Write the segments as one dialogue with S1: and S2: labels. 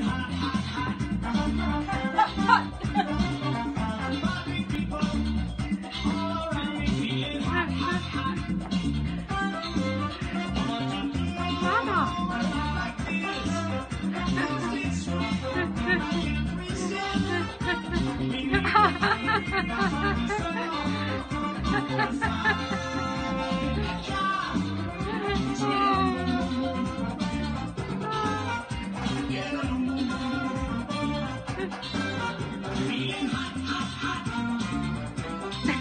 S1: hot, hot.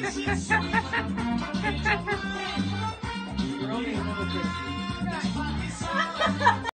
S1: You're only a little bit.